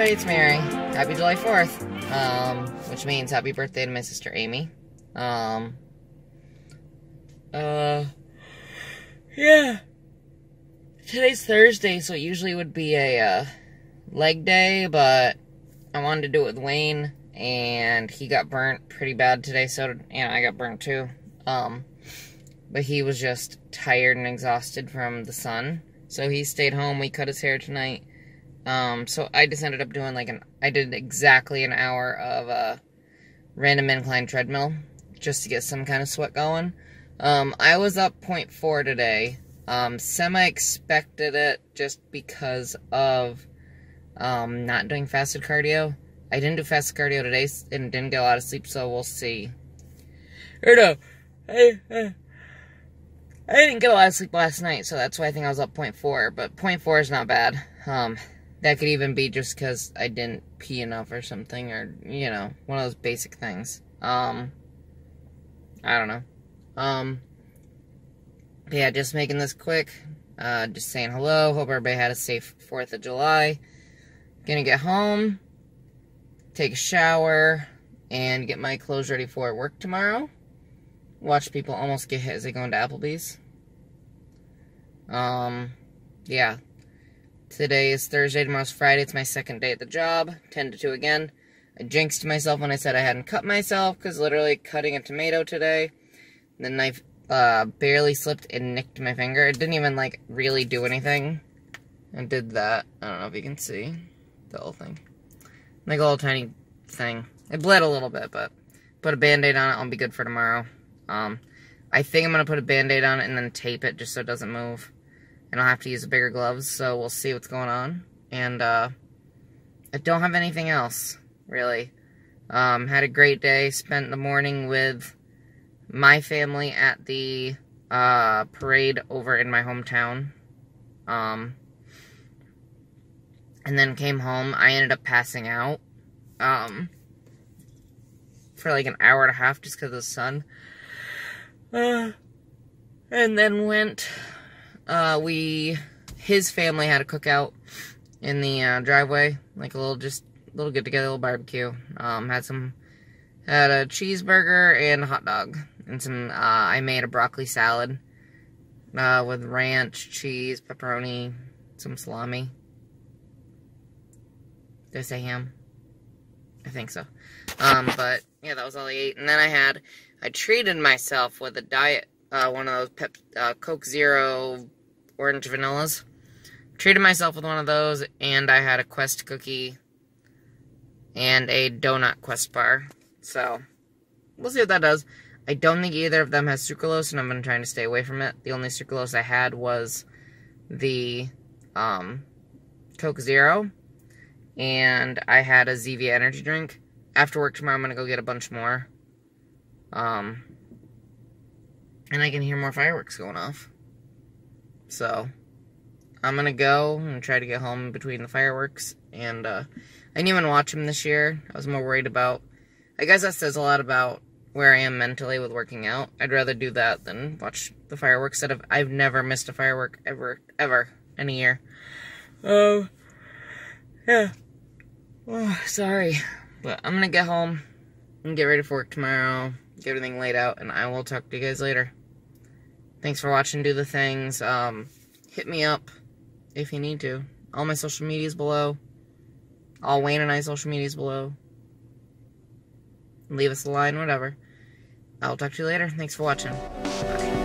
everybody, it's Mary. Happy July 4th. Um, which means happy birthday to my sister Amy. Um, uh, yeah. Today's Thursday, so it usually would be a, uh, leg day, but I wanted to do it with Wayne, and he got burnt pretty bad today, so, did, you know, I got burnt too. Um, but he was just tired and exhausted from the sun, so he stayed home. We cut his hair tonight um, so I just ended up doing like an, I did exactly an hour of a random incline treadmill just to get some kind of sweat going. Um, I was up 0.4 today. Um, semi-expected it just because of um, not doing fasted cardio. I didn't do fasted cardio today and didn't get a lot of sleep, so we'll see. Or no, I, I, I didn't get a lot of sleep last night, so that's why I think I was up 0.4, but 0.4 is not bad. Um, that could even be just because I didn't pee enough or something, or, you know, one of those basic things. Um, I don't know. Um, yeah, just making this quick. Uh, just saying hello. Hope everybody had a safe 4th of July. Gonna get home, take a shower, and get my clothes ready for work tomorrow. Watch people almost get hit as they go into Applebee's. Um, yeah, Today is Thursday, tomorrow's Friday. It's my second day at the job. 10 to 2 again. I jinxed myself when I said I hadn't cut myself, because literally cutting a tomato today, the knife uh, barely slipped and nicked my finger. It didn't even, like, really do anything. I did that. I don't know if you can see the whole thing. Like a little tiny thing. It bled a little bit, but put a band-aid on it. I'll be good for tomorrow. Um, I think I'm going to put a band-aid on it and then tape it just so it doesn't move and I'll have to use bigger gloves, so we'll see what's going on. And, uh, I don't have anything else, really. Um, had a great day, spent the morning with my family at the, uh, parade over in my hometown. Um, and then came home. I ended up passing out, um, for like an hour and a half just because of the sun. Uh, and then went uh, we, his family had a cookout in the uh, driveway, like a little, just a little get together, little barbecue. Um, had some, had a cheeseburger and a hot dog, and some. Uh, I made a broccoli salad uh, with ranch, cheese, pepperoni, some salami. Did I say ham? I think so. Um, but yeah, that was all I ate. And then I had, I treated myself with a diet, uh, one of those Pep, uh, Coke Zero orange vanillas. Treated myself with one of those, and I had a Quest cookie and a donut Quest bar. So, we'll see what that does. I don't think either of them has sucralose, and I've been trying to stay away from it. The only sucralose I had was the um, Coke Zero, and I had a Zevia energy drink. After work tomorrow, I'm going to go get a bunch more. Um, and I can hear more fireworks going off. So, I'm gonna go and try to get home between the fireworks. And, uh, I didn't even watch them this year. I was more worried about, I guess that says a lot about where I am mentally with working out. I'd rather do that than watch the fireworks. That I've, I've never missed a firework ever, ever in a year. Oh, yeah. Oh, sorry. But I'm gonna get home and get ready for work tomorrow, get everything laid out, and I will talk to you guys later. Thanks for watching Do the Things. Um, hit me up if you need to. All my social medias below. All Wayne and I social medias below. Leave us a line, whatever. I'll talk to you later. Thanks for watching. Bye.